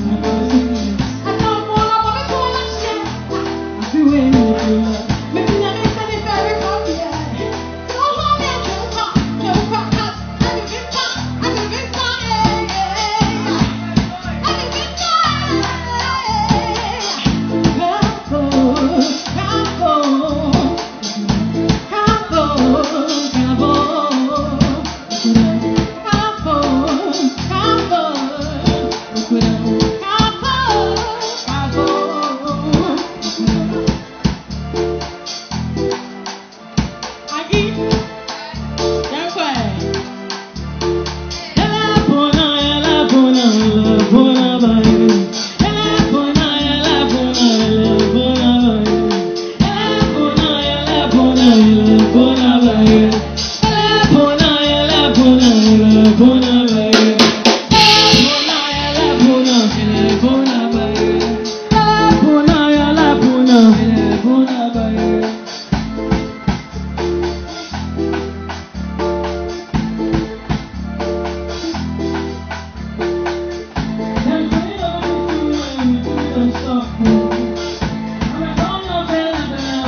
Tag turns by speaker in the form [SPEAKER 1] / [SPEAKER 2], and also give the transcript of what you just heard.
[SPEAKER 1] i don't want to do this Doing?